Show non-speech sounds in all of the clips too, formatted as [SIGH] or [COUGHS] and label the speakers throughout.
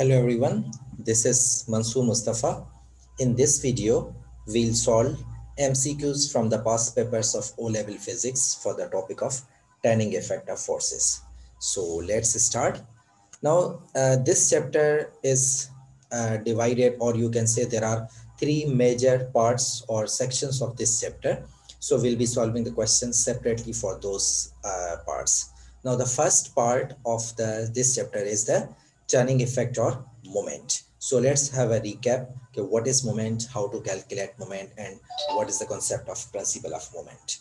Speaker 1: Hello everyone, this is Mansoor Mustafa. In this video, we'll solve MCQs from the past papers of O-level physics for the topic of turning effect of forces. So let's start. Now, uh, this chapter is uh, divided or you can say there are three major parts or sections of this chapter. So we'll be solving the questions separately for those uh, parts. Now, the first part of the this chapter is the turning effect or moment. So let's have a recap. Okay, what is moment, how to calculate moment, and what is the concept of principle of moment.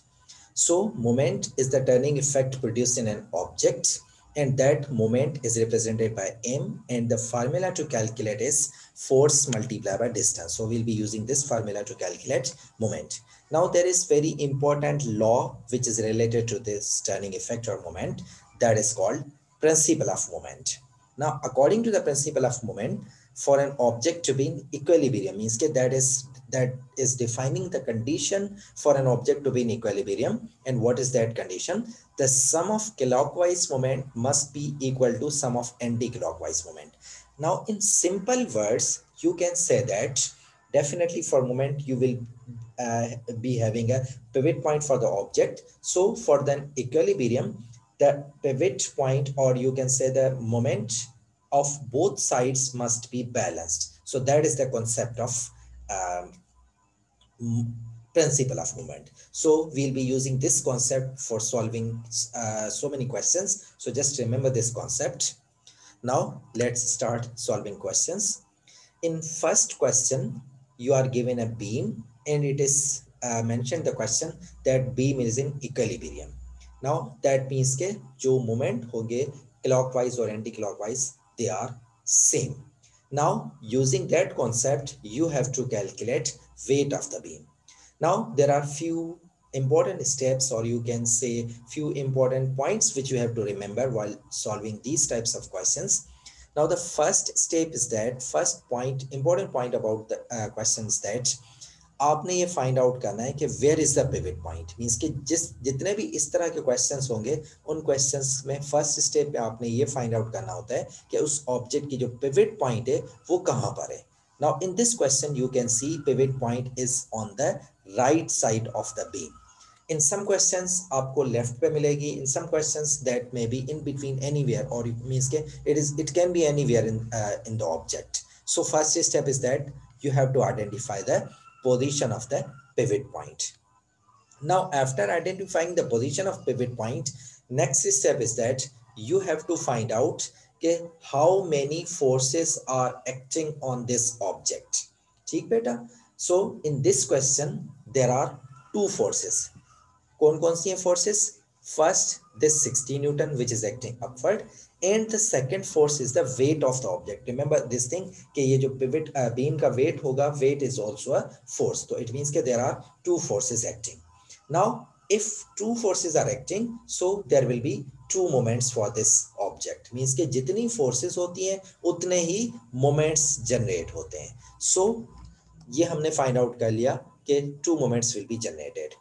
Speaker 1: So moment is the turning effect produced in an object and that moment is represented by m and the formula to calculate is force multiplied by distance so we'll be using this formula to calculate moment now there is very important law which is related to this turning effect or moment that is called principle of moment now, according to the principle of moment, for an object to be in equilibrium means that is that is defining the condition for an object to be in equilibrium. And what is that condition? The sum of clockwise moment must be equal to sum of anti-clockwise moment. Now, in simple words, you can say that definitely for moment you will uh, be having a pivot point for the object. So for the equilibrium, the pivot point or you can say the moment of both sides must be balanced. So that is the concept of um, principle of moment. So we'll be using this concept for solving uh, so many questions. So just remember this concept. Now let's start solving questions. In first question, you are given a beam and it is uh, mentioned the question that beam is in equilibrium Now that means के जो moment होंगे clockwise or anti-clockwise they are same. Now using that concept you have to calculate weight of the beam. Now there are few important steps or you can say few important points which you have to remember while solving these types of questions. Now the first step is that first point important point about the uh, questions that आपने ये find out करना है कि where is the pivot point means कि जिस जितने भी इस तरह के क्वेश्चंस होंगे उन क्वेश्चंस में फ़र्स्ट स्टेप पे आपने ये फाइंड आउट करना होता है कि उस ऑब्जेक्ट की जो पिविट पॉइंट है वो कहाँ पर है। Now in this question you can see pivot point is on the right side of the beam in some questions आपको लेफ़्ट पे मिलेगी। In some that may be in between anywhere. Or it means के is it can be anywhere in uh, in the object. So first step is that you have to identify the position of the pivot point. Now, after identifying the position of pivot point, next step is that you have to find out okay, how many forces are acting on this object. ठीक beta. So, in this question, there are two forces. कौन कौन सी forces? First, this 60 Newton, which is acting upward, And the second force is the weight of the object remember this thing कि ये जो uh, beam का weight होगा is also a force so it means that there are two forces acting now if two forces are acting so there will be two moments for this object means कि जितनी forces होती हैं उतने ही moments generate होते हैं so ये हमने find out कर लिया कि two moments will be generated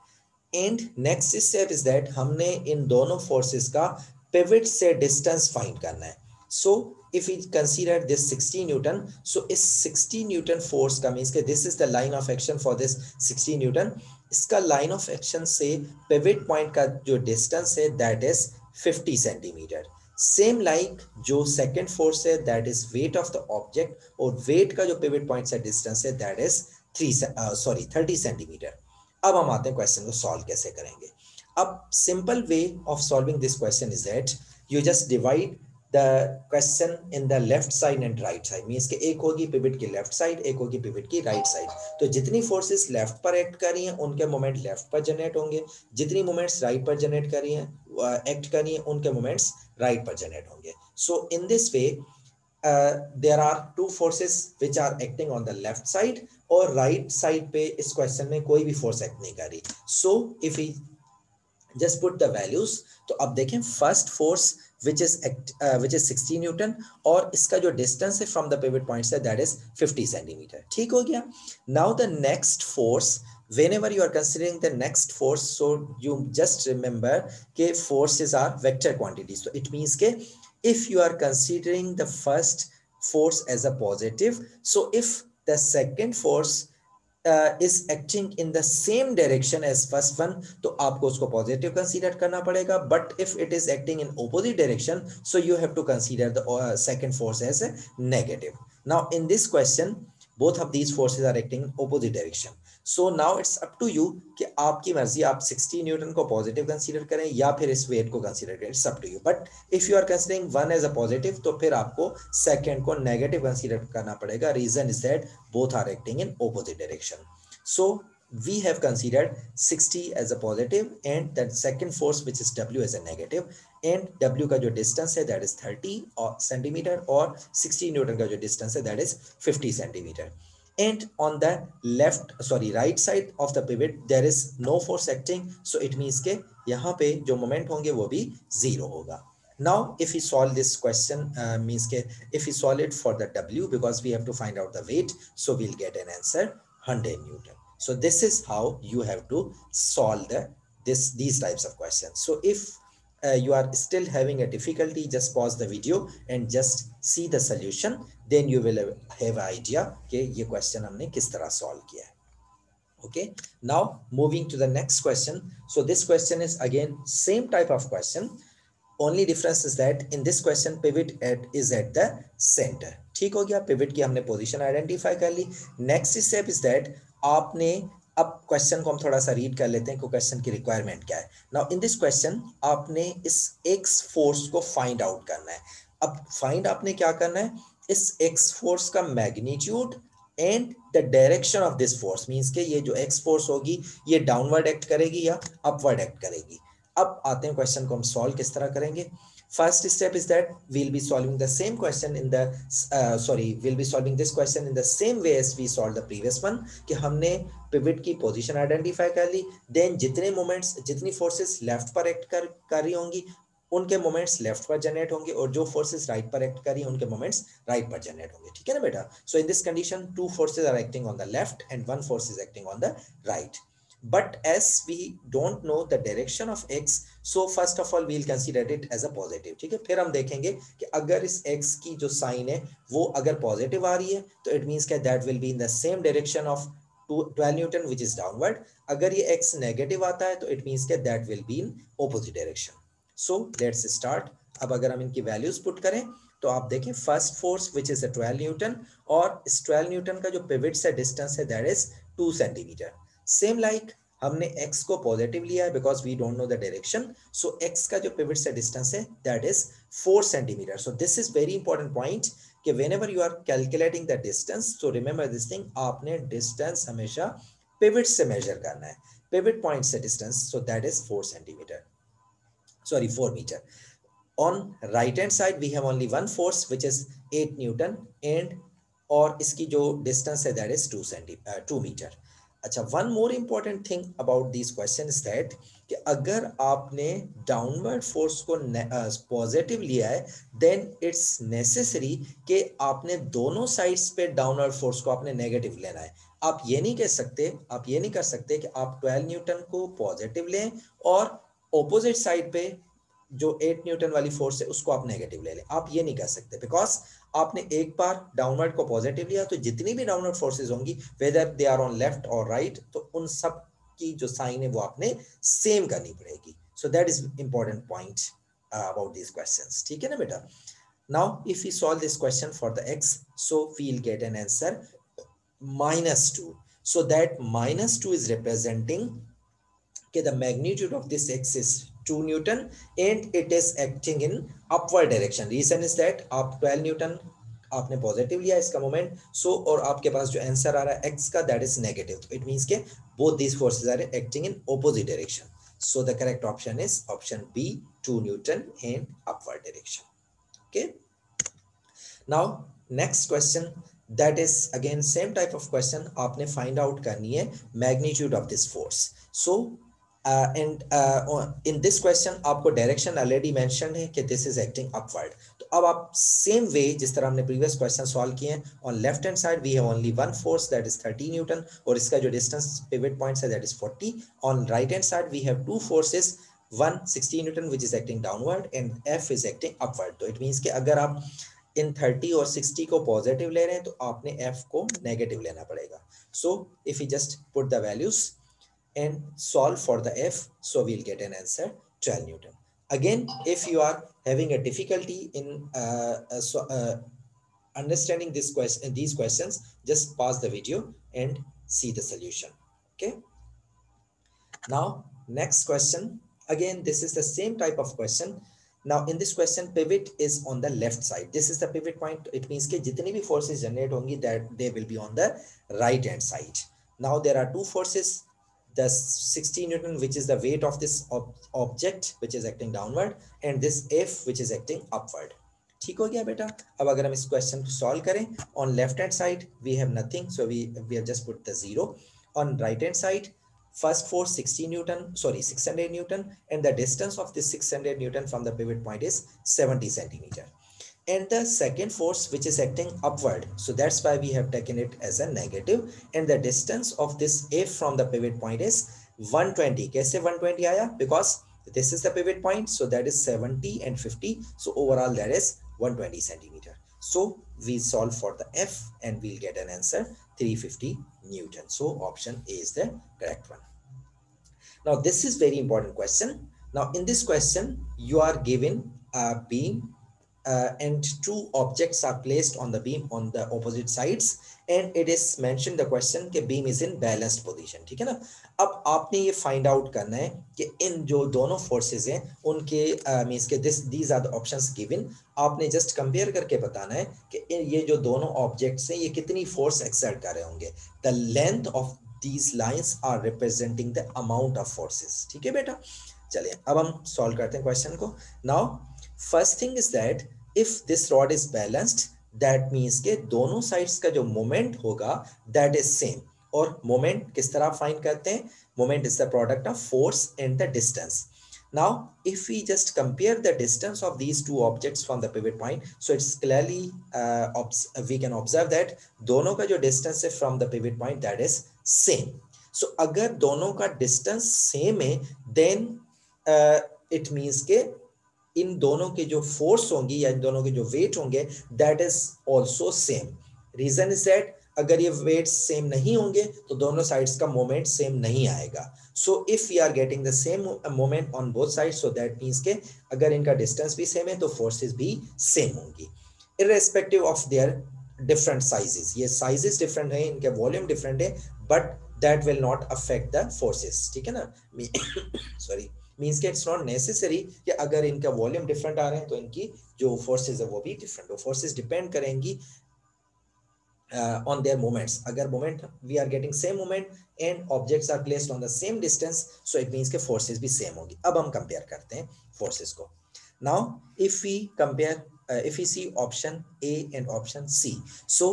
Speaker 1: and next step is that हमने इन दोनों forces का पिविट से डिस्टेंस फाइंड करना है। So if you consider this 60 newton so इस 60 न्यूटन फोर्स का मीन्स के this is the line of action for this 60 newton इसका लाइन ऑफ़ एक्शन से पेविट पॉइंट का जो डिस्टेंस है that is 50 centimetre same like जो सेकेंड फोर्स है that is weight of the object और वेट का जो पेविट पॉइंट से डिस्टेंस है that is three sorry thirty centimetre अब हम आते हैं क्वेश्चन को सॉल्व कैसे करेंगे? A simple way of solving this question is that you just divide the question in the left side and right side. Means कि एक होगी पिवट की लेफ़्ट साइड एक होगी पिवट की राइट साइड तो जितनी फोर्सेस लेफ़्ट पर एक्ट कर रही हैं, उनके मोमेंट लेफ़्ट पर जनरेट होंगे। जितनी मोमेंट्स राइट पर जनरेट कर रही हैं एक्ट कर रही हैं, उनके मोमेंट्स राइट पर जनरेट होंगे। So in this way there are two forces which are acting on the left side और राइट साइड पे इस क्वेश्चन में कोई भी फोर्स एक्ट नहीं कर। रही so if just put the values तो अब देखें first force which is uh, which is 60 newton और इसका जो distance है from the pivot point से that is 50 centimeter ठीक हो गया now the next force whenever you are considering the next force so you just remember के forces are vector quantities so it means के if you are considering the first force as a positive so if the second force is acting in the same direction as first one तो आपको उसको positive consider करना पड़ेगा। But if it is acting in opposite direction so you have to consider the second force as a negative now in this question both of these forces are acting in opposite direction. So now it's up to you कि आपकी मर्ज़ी, आप 60 newton को positive consider करें या फिर इस weight को कंसीडर करें। It's up to you but if you are considering one as a positive तो फिर आपको सेकंड को नेगेटिव कंसीडर करना पड़ेगा। Reason is that both are acting in opposite direction so we have considered 60 as a positive and that second force which is w as a negative and w का जो distance है that is 30 or centimeter और 60 newton का जो distance है that is 50 centimeter and on the left sorry right side of the pivot there is no force acting so it means ke yahan pe jo moment honge wo bhi zero hoga now if we solve this question uh, means ke if we solve it for the w because we have to find out the weight so we'll get an answer 100 newton so this is how you have to solve the this these types of questions so if uh, you are still having a difficulty just pause the video and just see the solution then you will have an idea कि ये question हमने किस तरह solve किया है okay now moving to the next question so this question is again same type of question only difference is that in this question pivot at is at the center ठीक हो गया pivot की हमने position identify कर ली next step is that आपने, अब question को हम थोड़ा सा रीड कर लेते हैं कि क्वेश्चन की रिक्वायरमेंट क्या है। नाउ इन दिस क्वेश्चन आपने इस एक्स फोर्स को फाइंड आउट करना है। अब फाइंड आपने क्या करना है? इस एक्स फोर्स का magnitude and the direction of this force means के ये जो एक्स फोर्स होगी, ये डाउनवर्ड एक्ट करेगी या अपवर्ड एक्ट करेगी। अब आते हैं क्वेश्चन को हम सॉल्व किस तरह करेंगे? First step is that we'll be solving the same question in the uh, sorry we'll be solving this question in the same way as we solved the previous one कि हमने pivot की position identify कर ली then जितने moments जितनी forces left पर act कर कर रही होंगी उनके मोमेंट्स लेफ़्ट पर जनरेट होंगे और जो फोर्सेस राइट पर एक्ट करी उनके मोमेंट्स राइट पर जनरेट होंगे ठीक है ना बेटा so in this condition two forces are acting on the left and one force is acting on the right but as we don't know the direction of x, so first of all, we'll consider it as a positive, ठीक है? फिर हम देखेंगे कि अगर इस x की जो साइन है, वो अगर पॉजिटिव आ रही है तो इट मींस कि that will be in the same direction of 12 newton which is downward अगर ये x नेगेटिव आता है तो इट मींस कि that will be in opposite direction so let's start अब अगर हम इनकी वैल्यूज़ पुट करें तो आप देखें first force which is 12 newton और इस 12 न्यूटन का जो पिवट से डिस्टेंस है that is 2 centimetre same like like, हमने x को पॉजिटिव लिया है because we don't know the direction so x का जो पिवट से डिस्टेंस है that is four centimetre so this is very important point कि whenever you are calculating the distance तो रिमेंबर दिस थिंग आपने डिस्टेंस हमेशा पिवट से measure करना है. पिवट पॉइंट से distance so that is four centimetre sorry four metre on right hand side we have only one force which is 8 newton and और इसकी जो डिस्टेंस है that is two centi two metre अच्छा one more important thing about this question is that कि अगर आपने downward force को positive लिया है देन इट्स नेसेसरी कि आपने दोनों साइड्स पे डाउनवर्ड फोर्स को आपने नेगेटिव लेना है। आप ये नहीं कह सकते, आप ये नहीं कर सकते कि आप 12 न्यूटन को पॉजिटिव लें और ऑपोजिट साइड पे जो एट न्यूटन वाली फोर्स है, उसको आप नेगेटिव ले लें। आप ये नहीं कर सकते बिकॉज़ आपने एक बार डाउनवर्ड को पॉजिटिव लिया तो जितनी भी डाउनवर्ड फोर्सेस होंगी whether they are on left और राइट तो उन सब की जो साइन है, वो आपने सेम करनी पड़ेगी। So that is important point about this questions ठीक है ना बेटा? Now, if we solve this question for the x, so we'll get an answer, minus 2 so that minus 2 is representing okay the magnitude of this x is 2 newton and it is acting in upward direction reason is that आप 12 newton आपने positive लिया इसका moment so so, और आपके पास जो answer आ रहा है एक्स का that is negative it means के both these forces are acting in opposite direction so the correct option is option b 2 newton in upward direction okay now next question that is again same type of question आपने find out करनी है magnitude of this force so and in this question आपको direction already mention है कि this is acting upward तो अब आप same way जिस तरह हमने प्रीवियस क्वेश्चन सॉल्व किए हैं on left hand side we have only one force that is 30 newton और इसका जो डिस्टेंस पिवट पॉइंट्स है that is 40 on right hand side we have two forces one 60 newton which is acting downward and F is acting upward तो it means कि अगर आप इन 30 और 60 को पॉजिटिव ले रहे हैं तो आपने एफ़ को नेगेटिव लेना पड़ेगा. So if you just put the values and solve for the F. So we'll get an answer 12 Newton. Again, if you are having a difficulty in uh, uh, so, uh, understanding this question, these questions, just pause the video and see the solution. Okay. Now, next question. Again, this is the same type of question. Now in this question, pivot is on the left side. This is the pivot point. It means that forces generate hongi that they will be on the right hand side. Now there are two forces the 60 newton which is the weight of this ob object which is acting downward and this f which is acting upward ठीक हो गया बेटा अब अगर हम इस question को solve करें on left hand side we have nothing so we we have just put the zero on right hand side first force 60 newton sorry 600 newton and the distance of this 600 newton from the pivot point is 70 centimeter and the second force which is acting upward so that's why we have taken it as a negative and the distance of this f from the pivot point is 120 kaise 120 aaya because this is the pivot point so that is 70 and 50 so overall that is 120 centimeter. So we solve for the F and we'll get an answer 350 Newton. So option A is the correct one. Now this is very important question. Now in this question, you are given a beam uh, and two objects are placed on the beam on the opposite sides and it is mentioned the question कि beam is in balanced position ठीक है ना? अब आपने ये find out करना है कि इन जो दोनों फोर्सेस हैं उनके मींस के this these are the options given आपने जस्ट कंपेयर करके बताना है कि ये जो दोनों ऑब्जेक्ट्स हैं ये कितनी फोर्स एक्सर्ट कर रहे होंगे। The length of these lines are representing the amount of forces ठीक है बेटा? चलिए अब हम सॉल्व करते हैं क्वेश्चन को। Now first thing is that if this rod is balanced that means के दोनों साइड्स का जो मोमेंट होगा दैट इज़ सेम और मोमेंट किस तरह फाइंड करते हैं moment is the product of force and the distance now if we just compare the distance of these two objects from the pivot point so it's clearly uh, we can observe that दोनों का जो distance है from the pivot point that is same so अगर दोनों का distance same है then uh, it means के इन दोनों के जो फोर्स होंगी या इन दोनों के जो वेट होंगे that is also same reason is that अगर ये वेट सेम नहीं होंगे तो दोनों साइड्स का मोमेंट सेम नहीं आएगा. So if you are getting the same moment on both side so that means के अगर इनका डिस्टेंस भी सेम है तो फोर्सेस भी सेम होंगी. Irrespective of their different sizes ये साइजेस डिफरेंट है, इनके वॉल्यूम डिफरेंट है but that will not affect the forces ठीक है ना? [COUGHS] सॉरी मीन्स के इट्स नॉट नेसेसरी कि अगर इनका वॉल्यूम डिफरेंट आ रहे हैं तो इनकी जो फोर्सेज है, वो भी डिफरेंट हो। फोर्सेज डिपेंड करेंगी ऑन देयर मोमेंट्स अगर moment we are getting same moment and objects are placed on the same distance so it means के फोर्सेज भी सेम होगी। अब हम कंपेयर करते हैं फोर्सेज को। Now if we compare if you see option A and option C so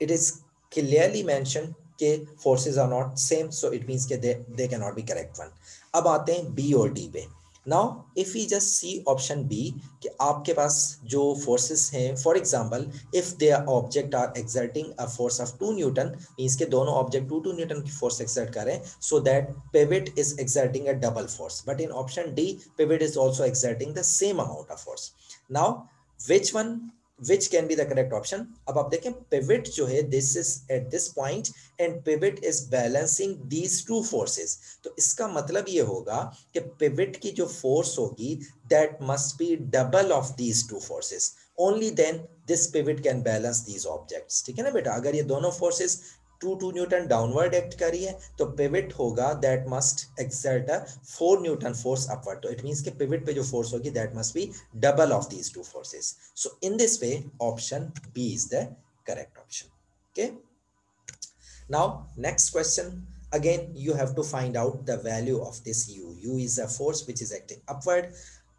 Speaker 1: it is clearly mentioned के forces are not same so it means के they can not be correct one अब आते हैं B और D पे। Now if you just see option B कि आपके पास जो फोर्सेस हैं for example if they object are exerting a force of two newton means के दोनों ऑब्जेक्ट टू टू न्यूटन की फोर्स एक्सर्ट करें so that pivot is exerting a double force but in option D pivot is also exerting the same amount of force now which one which can be the correct option अब आप देखें pivot जो है this is at this point and pivot is balancing these two forces तो इसका मतलब ये होगा कि pivot की जो force होगी that must be double of these two forces only then this pivot can balance these objects ठीक है ना बेटा अगर ये दोनों forces two two newton downward act करी है तो पिविट होगा that must exert a four newton force upward तो इट मींस के पिविट पे जो फोर्स होगी that must be double of these two forces so in this way option B is the correct option okay now next question again, you have to find out the value of this u. U is a force which is acting upward.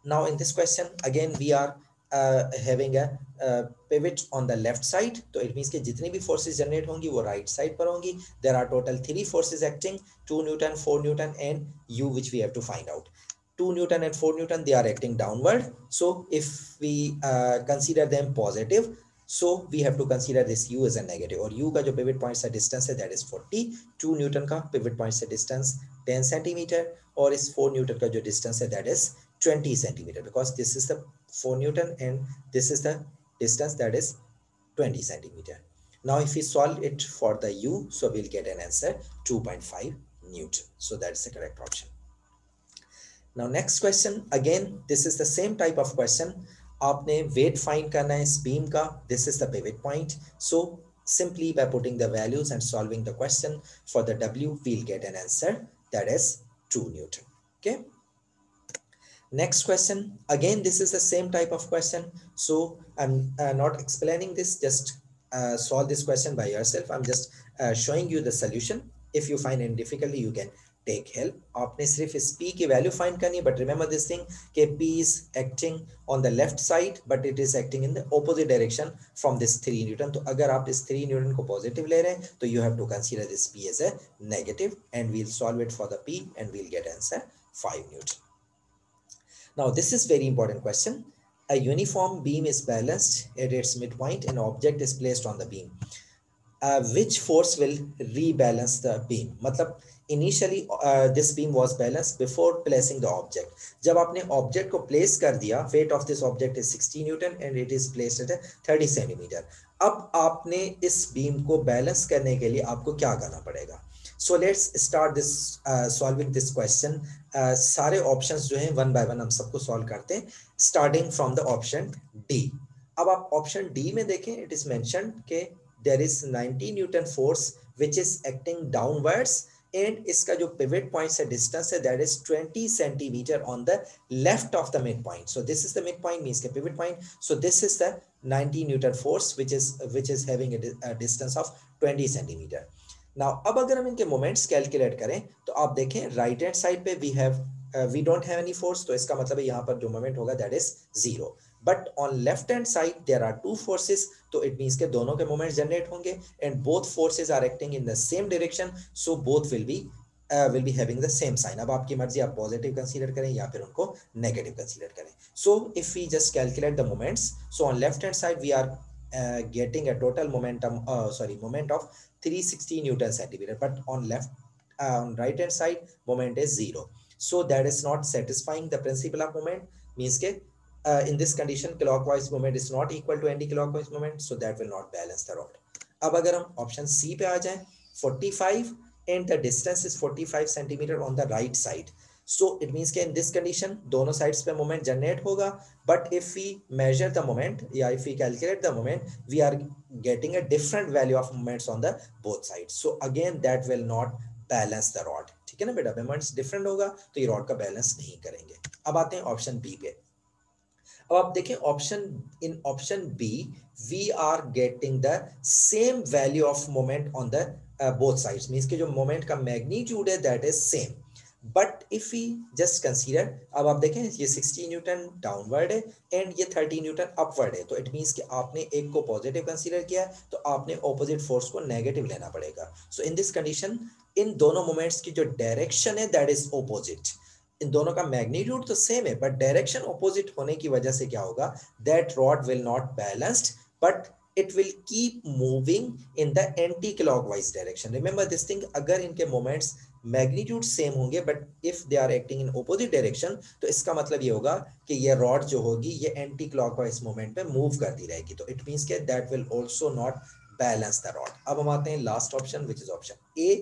Speaker 1: Now, in this question, again, we are uh, a uh, pivot on the left side तो it means कि जितनी भी forces generate होंगी वो right side पर होंगी there are total three forces acting 2 newton 4 newton and u which we have to find out 2 newton and 4 newton they are acting downward so if we uh, consider them positive so we have to consider this u as a negative और u का जो pivot point से distance है that is 40 2 newton का pivot point से distance 10 centimeter और इस 4 newton का जो distance है that is 20 centimeter because this is the 4 newton and this is the distance that is 20 centimeter. Now if we solve it for the u, so we'll get an answer 2.5 Newton. So that's the correct option. Now next question, again, this is the same type of question. आपने weight find करना है इस beam का. This is the pivot point. So simply by putting the values and solving the question for the W, we'll get an answer that is 2 Newton. Okay. Next question. Again, this is the same type of question. So I'm uh, not explaining this, just uh, solve this question by yourself. I'm just uh, showing you the solution. If you find any difficulty, you can take help. आपने सिर्फ़ इस P की value find करनी है, but remember this thing कि P is acting on the left side, but it is acting in the opposite direction from this 3 Newton. तो अगर आप इस 3 Newton को positive ले रहे हैं, तो you have to consider this P as a negative, and we'll solve it for the P, and we'll get answer 5 Newton. Now this is very important question. A uniform beam is balanced at its midpoint, an object is placed on the beam. Uh, which force will rebalance the beam? मतलब initially uh, this beam was balanced before placing the object. जब आपने object को place कर दिया, weight of this object is 60 Newton and it is placed at 30 centimeter. अब आपने इस beam को balance करने के लिए आपको क्या करना पड़ेगा? So let's start this solving this question सारे ऑप्शंस जो हैं वन बाय वन हम सबको सॉल्व करते हैं। Starting from the option D अब आप ऑप्शन डी में देखें इट इज़ मेंशन के there is 90 newton force which is acting downwards and इसका जो पिवट पॉइंट से डिस्टेंस है that is 20 centimetre on the left of the mid point so this is the mid point means के pivot point so this is the 90 newton force which is which is having distance of 20 centimetre now अब अगर हम इनके moments calculate करें तो आप देखें right hand side पे we have we don't have any force तो इसका मतलब है यहाँ पर जो मोमेंट होगा that is zero but on left hand side there are two forces तो इट मीन्स के दोनों के मोमेंट जनरेट होंगे and both forces are acting in the same direction so both will be will be having the same sign अब आपकी मर्ज़ी, आप positive consider करें या फिर उनको नेगेटिव कंसीडर करें. So if we just calculate the moments so on left hand side we are getting a total momentum sorry moment of 360 newton centimeter but on left uh, on right hand side moment is zero so that is not satisfying the principle of moment means ke, uh, in this condition clockwise moment is not equal to anti-clockwise moment so that will not balance the rod अब अगर हम option C पे आ जाएं 45 and the distance is 45 centimeter on the right side so it means के in this condition दोनों side पे moment generate होगा। But if we measure the moment या if we calculate the moment we are getting a different value of moments on the both side so again that will not balance the rod ठीक है ना बेटा? Moments different होगा तो ये rod का balance नहीं करेंगे। अब आते हैं ऑप्शन बी पे। अब आप देखें option in option B we are getting the same value of moment on the both sides means के जो मोमेंट का मैग्नीट्यूड है that is same but if we just consider अब आप देखें, ये 60 न्यूटन डाउनवर्ड है एंड ये 30 न्यूटन अपवर्ड है तो इट मींस कि आपने एक को पॉजिटिव कंसीडर किया है तो आपने ऑपोजिट फोर्स को नेगेटिव लेना पड़ेगा। So in this condition in दोनों मोमेंट्स की जो डायरेक्शन है दैट इज़ ऑपोजिट इन दोनों का मैग्नीट्यूड तो सेम है बट डायरेक्शन ऑपोजिट होने की वजह से क्या होगा? That rod will not balanced but it will keep moving in the anti-clockwise direction remember this thing, अगर इनके moments मैग्नीट्यूड सेम होंगे but if they are acting in opposite direction तो इसका मतलब ये होगा कि ये रॉड जो होगी, ये एंटी क्लॉक क्लॉकवाइज मोमेंट में मूव करती रहेगी। तो इट मींस के that will also not balance the rod अब हम आते हैं last option which is option A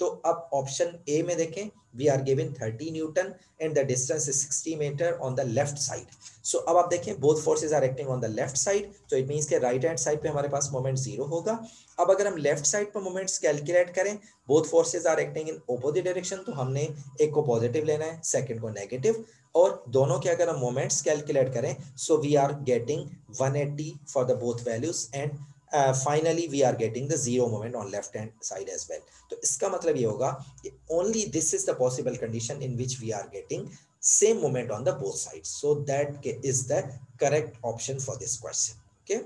Speaker 1: तो अब ऑप्शन ए में देखें we are given 30 newton and the distance is 60 metre on the left side so अब आप देखें both forces are acting on the left side तो इट मींस के right hand side पे हमारे पास मोमेंट ज़ीरो होगा। अब अगर हम लेफ़्ट साइड पर मोमेंट्स कैलकुलेट करें both forces are acting in opposite direction तो हमने एक को पॉजिटिव लेना है सेकंड को नेगेटिव और दोनों के अगर हम मोमेंट्स कैलकुलेट करें so we are getting 180 for the both values and finally we are getting the zero moment on left hand side as well तो इसका मतलब ये होगा कि only this is the possible condition in which we are getting same moment on the both side so that is the correct option for this question okay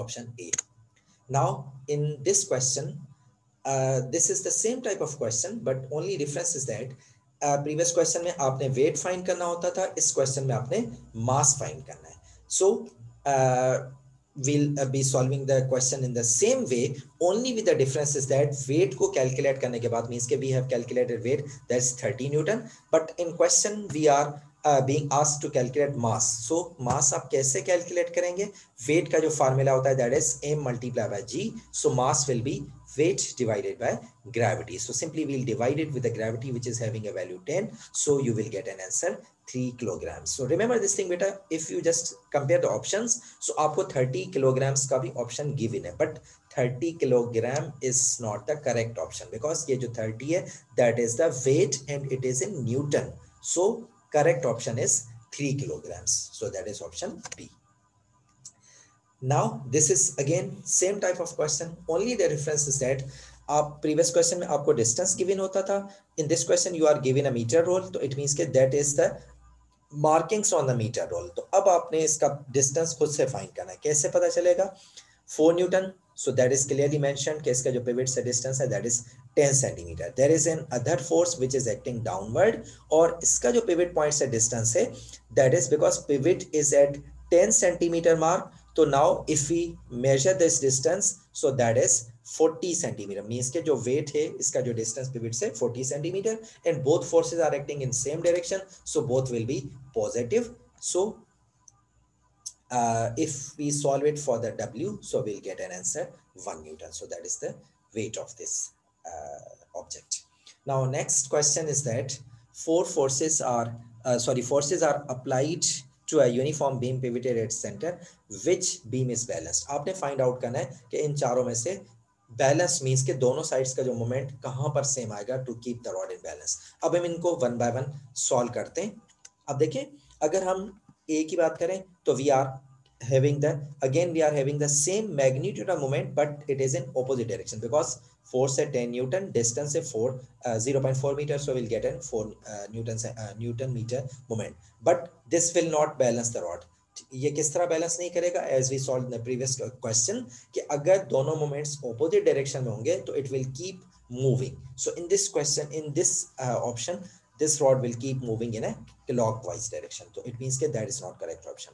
Speaker 1: option A now in this question this is the same type of question but only difference is that previous question में आपने weight find करना होता था इस question में आपने mass find करना है. So so, uh, we'll uh, be solving the question in the same way only with the difference is that weight को calculate करने के बाद means के we have calculated weight that's 30 newton but in question we are being asked to calculate mass so mass आप कैसे calculate करेंगे wait का जो फार्मूला होता है that is m multiply by g so mass will be weight divided by gravity so simply we'll divide it with the gravity which is having a value 10 so you will get an answer 3 kilograms so remember this thing beta if you just compare the options so aapko 30 kilograms ka bhi option given hai but 30 kilogram is not the correct option because ye jo 30 hai that is the weight and it is in newton so correct option is 3 kilograms so that is option b now this is again same type of question only the difference is that आप previous question में आपको distance given होता था in this question you are given a metre rule तो it means के that is the markings on the metre rule तो अब आपने इसका डिस्टेंस खुद से फाइन करना है। कैसे पता चलेगा? Four newton so that is clearly mention इसका जो पिविट से डिस्टेंस है that is ten centimetre there is another force which is acting downward और इसका जो पिविट पॉइंट से डिस्टेंस है that is because pivot is at ten centimetre mark तो now if you measure this distance so that is 40 centimeter means के जो weight है इसका जो distance pivot से 40 centimeter and both forces are acting in same direction so both will be positive so uh, if we solve it for the W, so we'll get an answer 1 Newton. So that is the weight of this uh, object. Now, next question is that four forces are, uh, sorry, forces are applied to a uniform beam pivoted at center. Which beam is balanced? आपने find out करना है कि इन चारों में से balance means के दोनों साइड्स का जो मोमेंट कहाँ पर सेम आएगा to keep the rod in balance अब हम इनको वन बाय वन सॉल्व करते हैं। अब देखें अगर हम ए की बात करें तो we are having the again we are having the same magnitude of moment but it is in opposite direction because four से टेन न्यूटन डिस्टेंस से four zero point four metre so will get an four newton newton metre moment but this will not balance the rod ये किस तरह balance नहीं करेगा? As we solve the previous question कि अगर दोनों moments opposite direction में होंगे तो it will keep moving so in this question in this option this rod will keep moving in a clockwise direction तो इट मींस के that is not correct option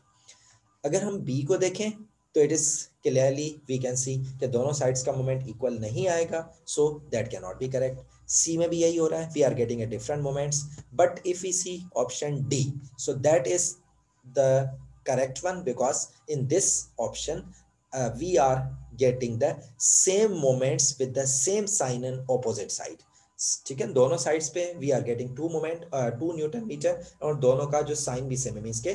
Speaker 1: अगर हम बी को देखें तो it is clearly we can see कि दोनों sides का मोमेंट इक्वल नहीं आएगा so that can not be correct C में भी यही हो रहा है we are getting a different moments but if you see option D so that is the correct one because in this option we are getting the same moments with the same sign in opposite side ठीक है, दोनों sides पे we are getting two moment two newton metre और दोनों का जो sign भी same है मीन्स के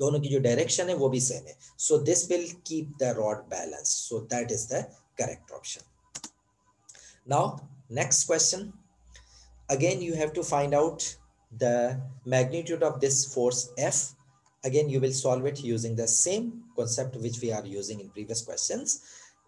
Speaker 1: दोनों की जो डायरेक्शन है, वो भी सेम है। So this will keep the rod balance so that is the correct option now next question again, you have to find out the magnitude of this force f. again you will solve it using the same concept which we are using in previous questions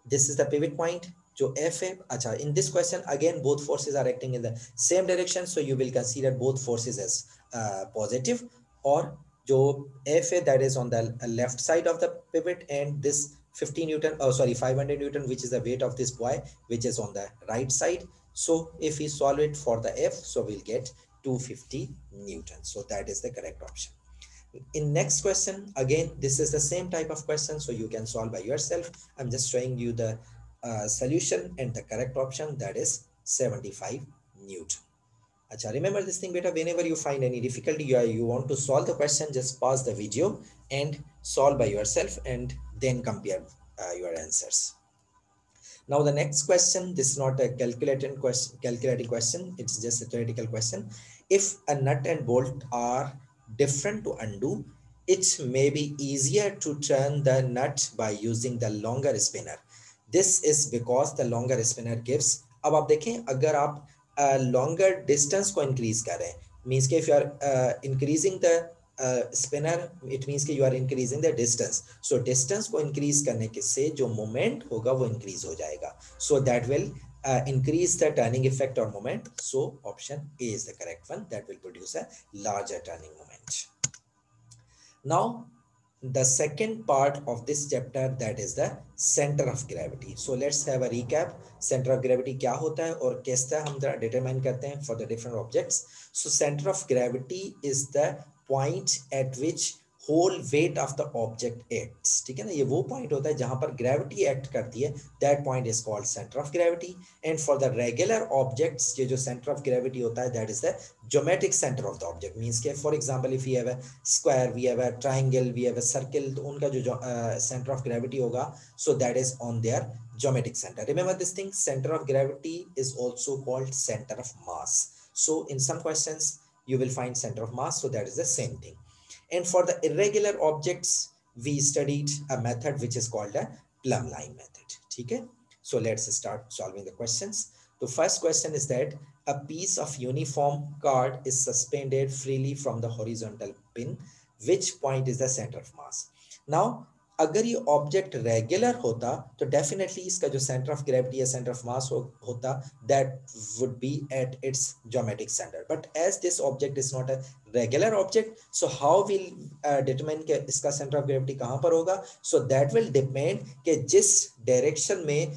Speaker 1: this is the pivot point जो f है अच्छा in this question again both forces are acting in the same direction so you will consider both forces as uh, positive or जो F है that is on the left side of the pivot and this 50 Newton, oh sorry, 500 Newton, which is the weight of this boy, which is on the right side. So if we solve it for the F, so we'll get 250 Newton. So that is the correct option. in next question, again, this is the same type of question, so you can solve by yourself. I'm just showing you the uh, solution and the correct option that is 75 Newton. Acha, remember this thing beta, whenever you find any difficulty, you, are, you want to solve the question, just pause the video and solve by yourself and then compare uh, your answers. Now the next question, this is not a calculating question, calculating question, it's just a theoretical question. If a nut and bolt are different to undo, it may be easier to turn the nut by using the longer spinner. This is because the longer spinner gives, अब आप देखें अगर आप longer distance को increase कर रहे हैं means के if you are increasing the spinner it means के you are increasing the distance so distance को इंक्रीज करने के से जो मोमेंट होगा वो इंक्रीज हो जाएगा so that will Uh, increase the turning effect or moment. So option a is the correct one. That will produce a larger turning moment. Now the second part of this chapter that is the center of gravity. So let's have a recap. Center of gravity kya hota hai aur kaise hum determine hain for the different objects? So center of gravity is the point at which whole weight of the object acts ठीक है ना? ये वो point होता है जहाँ पर gravity act करती है। That point is called centre of gravity and for the regular objects ये जो सेंटर ऑफ़ ग्रेविटी होता है that is the geometric centre of the object means के for example if we have a square we have a triangle we have a circle तो उनका जो centre of gravity होगा so that is on their geometric center. Remember this thing? Center of gravity is also called center of mass. So, in some questions, you will find center of mass. So, that is the same thing. and for the irregular objects, we studied a method which is called a plumb line method. Okay? So let's start solving the questions. The first question is that a piece of uniform card is suspended freely from the horizontal pin. Which point is the center of mass? Now, अगर ये object regular होता तो definitely इसका जो centre of gravity या centre of मास हो, होता that would be at its geometric centre but as this object is not a regular object so how will determine के इसका सेंटर ऑफ़ ग्रेविटी कहाँ पर होगा सो दैट विल डिपेंड कि जिस डायरेक्शन में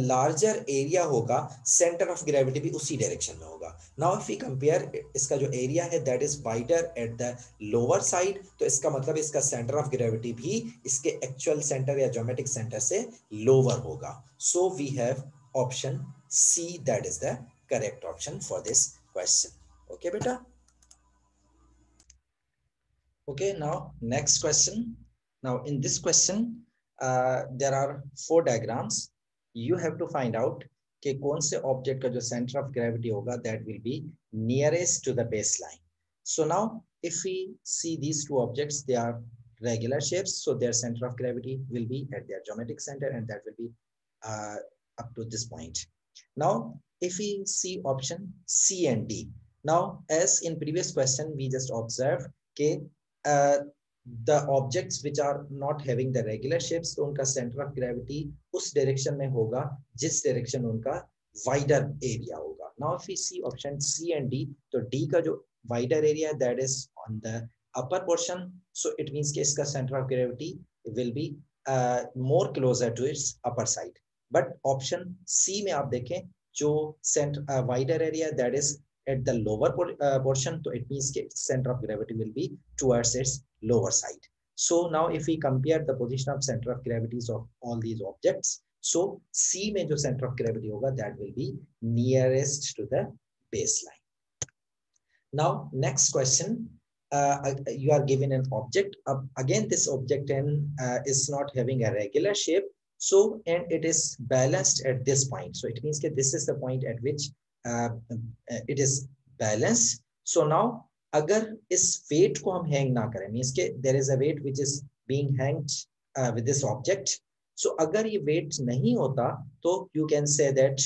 Speaker 1: लार्जर uh, एरिया होगा centre of gravity भी उसी डायरेक्शन में होगा नाउ इफ़ वी कंपेयर इसका जो एरिया है that is wider at the lower side तो इसका मतलब इसका सेंटर ऑफ़ ग्रेविटी भी इसके एक्चुअल सेंटर या ज्योमेट्रिक सेंटर से लोअर होगा so we have option C that is the correct option for this question okay बेटा Okay, now next question. Now in this question, uh, there are four diagrams. You have to find out कि कौन से object का जो centre of gravity होगा that will be nearest to the base line so now if we see these two objects they are regular shapes so their center of gravity will be at their geometric center and that will be uh, up to this point now if we see option c and d now as in previous question we just observed okay the objects which are not having the regular shapes तो उनका centre of gravity उस direction में होगा, जिस direction उनका wider area होगा। Now if we see option C and D तो D का जो वाइडर एरिया है that is on the upper portion so it means कि इसका centre of gravity will be more closer to its upper side but option C में आप देखें, जो centre wider area that is at the lower uh, portion so it means its center of gravity will be towards its lower side. So now if we compare the position of center of gravities of all these objects so c major center of gravity hoga that will be nearest to the baseline. Now next question. Uh, uh you are given an object. Uh, again this object and uh, is not having a regular shape. So and it is balanced at this point. So it means that this is the point at which uh, it is balanced. So now अगर इस weight को हम hang ना करें means के is a weight which is being hanged uh, with this object. So अगर ये weight नहीं होता तो you can say that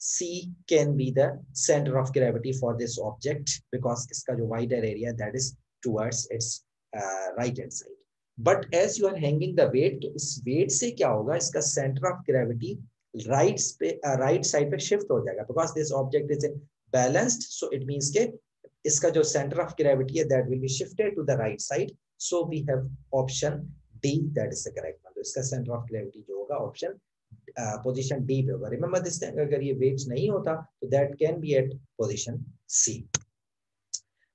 Speaker 1: C can be the center of gravity for this object because इसका जो wider area that is towards its uh, right hand side. But as you are hanging the weight, तो इस weight से क्या होगा इसका center of gravity right right side पे shift हो जाएगा because this object is in balanced so it means के इसका जो सेंटर ऑफ़ ग्रेविटी है that will be shifted to the right side so we have option D that is the correct one तो इसका centre of gravity जो होगा option position D पे होगा. रिमेंबर दिस थिंग अगर ये वेट नहीं होता तो that can be at position C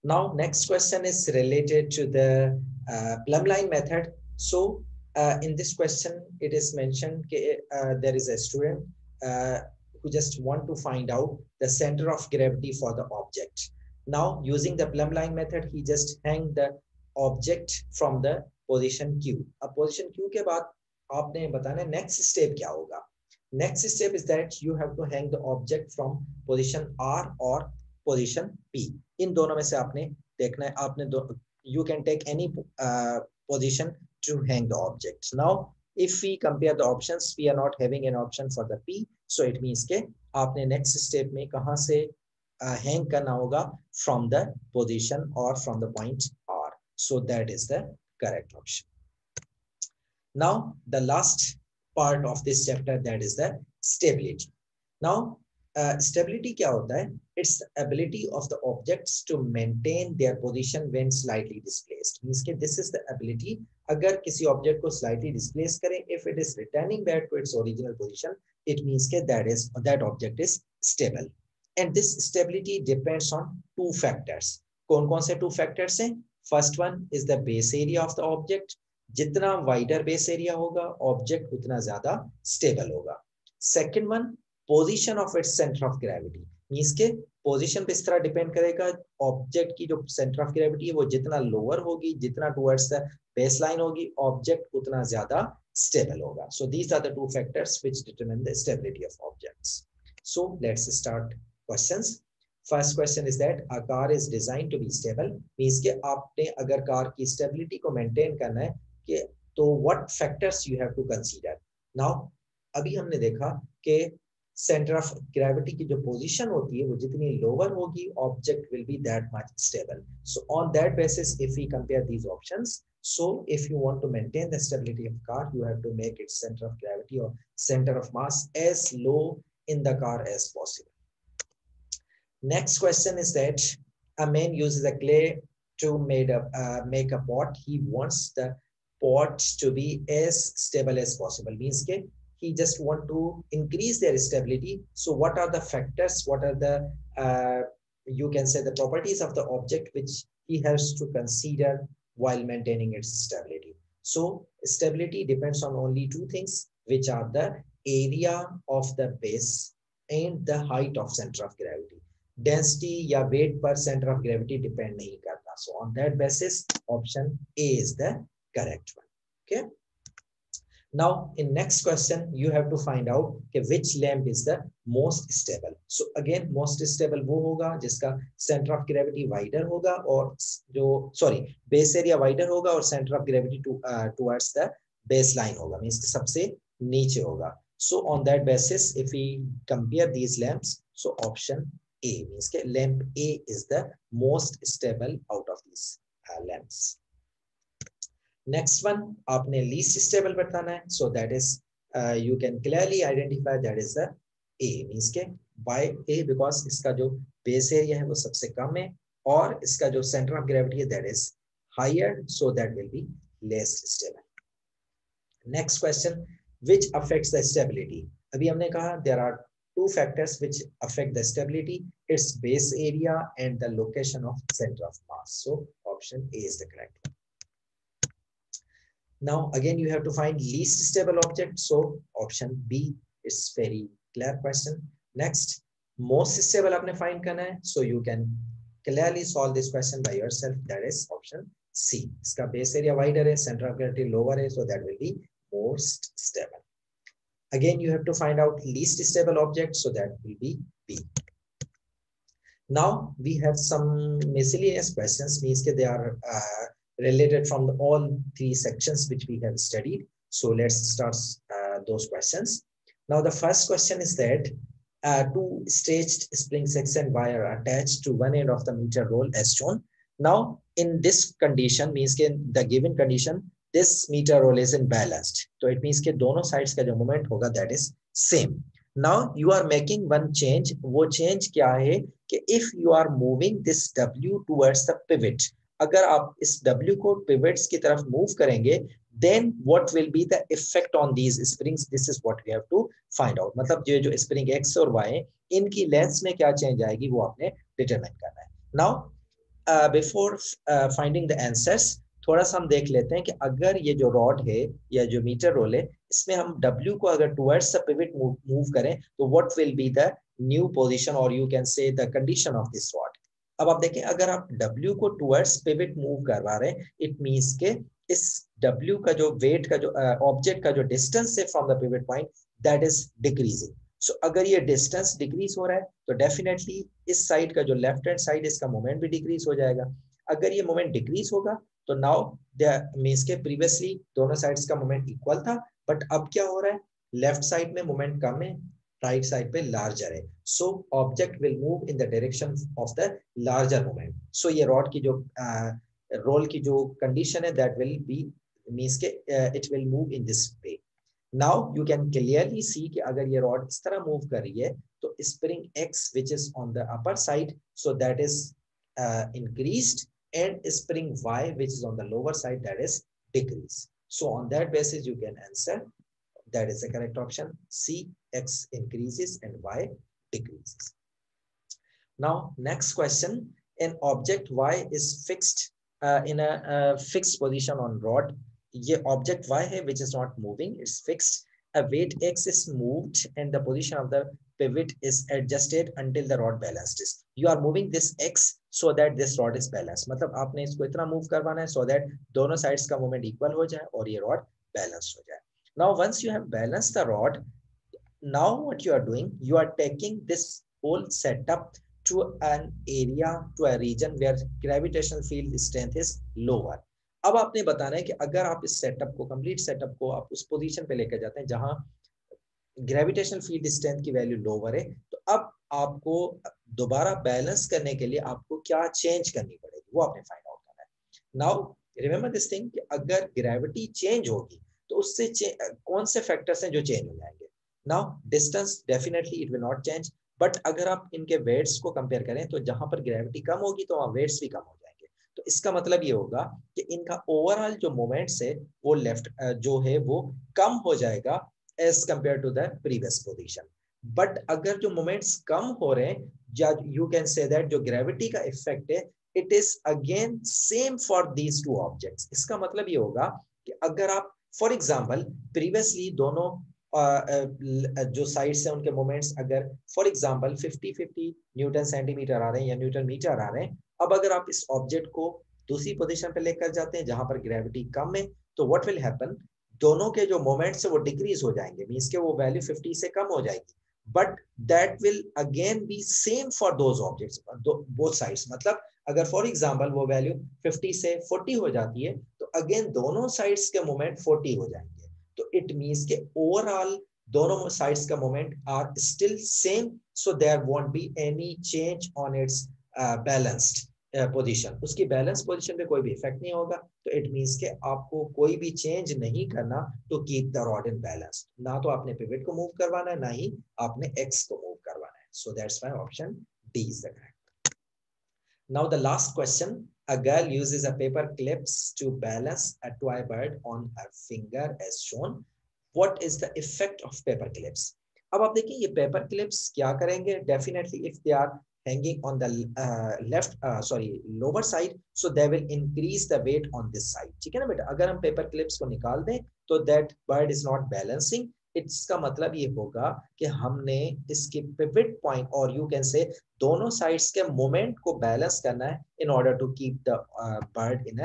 Speaker 1: next question is related to the uh, plumb line method. So uh, in this question, it is mentioned uh, there is a student uh, who just want to find out the center of gravity for the object. Now, using the plumb line method, he just hang the object from the position Q. A position Q के बाद आपने बताना next step क्या होगा? Next step is that you have to hang the object from position R or position P. इन दोनों में से आपने देखना है आपने दो you can take any uh, position to hang the object. Now, if we compare the options, we are not having an option for the P. So it means के आपने next step में कहाँ से uh, hang करना होगा from the position or from the point R. So that is the correct option. Now, the last part of this chapter that is the stability. Now, uh, क्या होता है its ability of the objects to maintain their position when slightly displaced means के this is the ability अगर किसी object को slightly displace करें if it is returning back to its original position it means के that is that object is stable and this stability depends on two factors कौन कौन से two factors हैं? First one is the base area of the object जितना wider base area होगा object उतना ज़्यादा stable होगा. Second one position of its centre of gravity means के पोजिशन पे इस तरह डिपेंड करेगा ऑब्जेक्ट की जो सेंटर ऑफ़ ग्रेविटी है वो जितना लोअर होगी जितना टुवर्ड्स बेस लाइन होगी ऑब्जेक्ट उतना ज़्यादा स्टेबल होगा so these are the two factors which determine the stability of objects so let's start questions first question is that a car is design to be stable means के आपने अगर car की stability को maintain करना है कि तो what factors you have to consider now अभी हमने देखा कि सेंटर ऑफ ग्रेविटी की जो पोजीशन होती है वो जितनी लोअर होगी object will be that much stable so on that basis if we compare these options so if you want to maintain the stability of car you have to make its center of gravity or center of mass as low in the car as possible next question is that a man uses a clay to made a, uh, make a pot he wants the pot to be as stable as possible means ke he just want to increase their stability. So what are the factors? What are the uh, you can say the properties of the object which he has to consider while maintaining its stability? So stability depends on only two things which are the area of the base and the height of center of gravity. Density या weight per center of gravity depend karta so on that basis option a is the correct one. Okay now in next question, you have to find out okay, which lamp is the most stable. So again, most stable वो होगा जिसका center of gravity wider होगा और जो sorry base area wider होगा और center of gravity to uh, towards the baseline होगा means सबसे नीचे होगा. So on that basis, if we compare these lamps, so option A means के lamp A is the most stable out of these uh, lamps. Next one आपने least stable बताना है so that is you can clearly identify that is the A means के by A because इसका जो base area है वो सबसे कम है और इसका जो सेंटर ऑफ़ ग्रेविटी है that is higher so that will be less stable next question which affects the stability अभी हमने कहा there are two factors which affect the stability its base area and the location of center of mass so option a is the correct one Now again, you have to find least stable object. So option B is very clear question. Next, most stable आपने find करना है. So you can clearly solve this question by yourself. That is option C. इसका base area wider है, center of gravity lower है, so that will be most stable. Again, you have to find out least stable object, so that will be B. Now we have some miscellaneous questions, means that they are uh, related from the, all three sections which we have studied. So let's start uh, those questions. Now the first question is that uh, two staged spring section wire attached to one end of the meter roll as shown. Now in this condition means in the given condition this meter roll is in balanced. So it means that दोनों sides का जो moment होगा that is same. Now you are making one change. वो change क्या है कि if you are moving this W towards the pivot अगर आप इस W को pivots की तरफ़ मूव करेंगे, then what will be the effect on these springs? This is what we have to find out. मतलब जो जो spring x और y इनकी लेंथ में क्या चेंज आएगी, वो आपने डिटरमाइन करना है। Now before finding the answers थोड़ा सा हम देख लेते हैं कि अगर ये जो रॉड है या जो मीटर रोल है, इसमें हम W को अगर टुवर्ड्स द पिवट मूव करें तो what will be the new position और you can say the condition of this rod अब आप देखें अगर आप W को टुवर्ड्स पिवट मूव करवा रहे हैं इट मींस के इस W का जो वेट का जो ऑब्जेक्ट uh, का जो डिस्टेंस है from the pivot point that is decreasing so अगर ये डिस्टेंस डिक्रीज हो रहा है तो डेफिनेटली इस साइड का जो लेफ़्ट हैंड साइड इसका मोमेंट भी डिक्रीज हो जाएगा। अगर ये मोमेंट डिक्रीज होगा तो नाउ मीन्स के प्रीवियसली दोनों साइड्स का मोमेंट इक्वल था बट अब क्या हो रहा है? लेफ़्ट साइड में मोमेंट कम है राइट साइड पे लार्जर है। So object will move in the direction of the larger moment so ये रॉड की जो रोल uh, की जो कंडीशन है दैट विल बी मींस के it will move in this way now you can clearly see कि अगर ये रॉड इस तरह मूव कर रही है तो spring X which is on the upper side so that is increased and spring y which is on the lower side that is decrease so on that basis you can answer that is the correct option c x increases and y decreases. Now, next question, an object y is fixed uh, in a, a fixed position on rod ये object y है which is not moving it's fixed a weight x is moved and the position of the pivot is adjusted until the rod balanced is you are moving this x so that this rod is balanced मतलब आपने इसको इतना move करवाना है so that दोनों sides का moment equal हो जाए और ये rod balanced हो जाए now, once you have balanced the rod, now what you are doing, you are taking this whole setup to an area, to a region where gravitational field strength is lower. अब आपने बताना है कि अगर आप इस सेटअप को complete setup को आप उस पोजीशन पे लेकर जाते हैं जहाँ ग्रेविटेशनल फ़ील्ड स्ट्रेंथ की वैल्यू लोअर है तो अब आपको दोबारा बैलेंस करने के लिए आपको क्या चेंज करनी पड़ेगी? वो आपने फाइंड आउट करना है। नाउ रिमेंबर दिस थिंग कि अगर ग्रेविटी चेंज होगी तो उससे कौन से फैक्टर्स हैं जो चेंज हो जाएँगे? Now distance definitely it will not change but अगर आप इनके वेट्स को कंपेयर करें तो जहाँ पर ग्रेविटी कम होगी तो वहाँ वेट्स भी कम हो जाएँगे। तो इसका मतलब ये होगा कि इनका ओवरऑल जो मोमेंट्स है, वो लेफ़्ट जो है, वो कम हो जाएगा as compare to the previous position but अगर जो मोमेंट्स कम हो रहे हैं, या यू कैन से दैट जो ग्रेविटी का इफ़ेक्ट है it is again same for these two objects इसका मतलब ये होगा कि अगर आप फॉर एग्ज़ाम्पल प्रीवियसली दोनों जो साइड्स है, उनके मोमेंट्स अगर फॉर एग्ज़ाम्पल 50 50 न्यूटन सेंटीमीटर आ रहे हैं या न्यूटन मीटर आ रहे हैं, अब अगर आप इस ऑब्जेक्ट को दूसरी पोजीशन पर लेकर जाते हैं, जहाँ पर ग्रेविटी कम है तो व्हाट विल हैपन दोनों के जो मोमेंट्स है, वो डिक्रीज हो जाएँगे मींस के वो वैल्यू 50 से कम हो जाएगी। But that will again be same for those objects both sides मतलब अगर फॉर एग्जांपल वो वैल्यू 50 से 40 हो जाती है अगेन दोनों साइड्स के मोमेंट 40 हो जाएँगे। तो इट मीन्स के ओवरऑल दोनों साइड्स का moment are still same so there won't be any change on its balanced position उसकी बैलेंस पोजीशन पे कोई भी इफ़ेक्ट नहीं होगा। तो इट मींस के आपको कोई भी चेंज नहीं करना to keep the rod in balance ना तो आपने पिवट को मूव करवाना है, ना ही आपने एक्स को मूव करवाना है। So that's why option D is the correct now the last question A girl uses a paper clips to balance a toy bird on her finger as shown. What is the effect of paper clips? अब आप देखिए ये paper clips क्या करेंगे definitely if they are hanging on the uh, left uh, sorry lower side so they will increase the weight on this side ठीक है ना बेटा अगर हम पेपर क्लिप्स को निकाल दें तो that bird is not balancing इसका मतलब ये होगा कि हमने इसके पिवट पॉइंट और यू कैन से दोनों साइड्स के मोमेंट को बैलेंस करना है in order to keep the bird in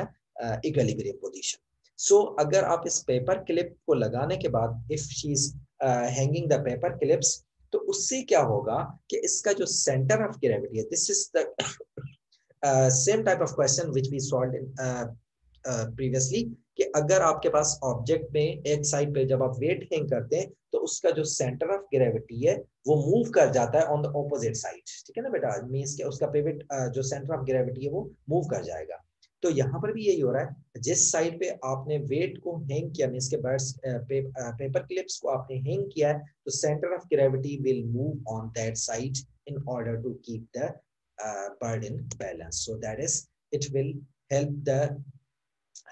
Speaker 1: equilibrium position so अगर आप इस पेपर क्लिप को लगाने के बाद if she is hanging the paper clips तो उससे क्या होगा कि इसका जो सेंटर ऑफ़ ग्रेविटी है this is the same type of question which we solved in previously कि अगर आपके पास ऑब्जेक्ट में एक साइड पे जब आप वेट हैंग करते हैं तो उसका जो सेंटर ऑफ़ ग्रेविटी है, वो मूव कर जाता है ऑन द ऑपोजिट साइड ठीक है ना बेटा? मीन्स के उसका पिवट जो सेंटर ऑफ़ ग्रेविटी है, वो मूव कर जाएगा। तो यहाँ पर भी यही हो रहा है। जिस साइड पे आपने वेट को हैंग किया मीन्स के बर्ड्स पेपर क्लिप्स को आपने हैंग किया है तो centre of gravity will move on that side in order to keep the bird in balance so that is it will help the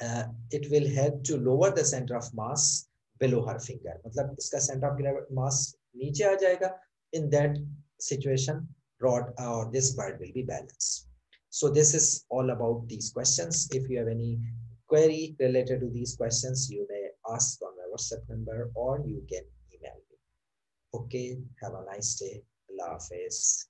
Speaker 1: uh, it will help to lower the center of mass below her finger मतलब इसका center of mass नीचे आ जाएगा in that situation rod or this bird will be balanced so this is all about these questions if you have any query related to these questions you may ask on my whatsapp number or you can email me okay have a nice day Allah Hafiz.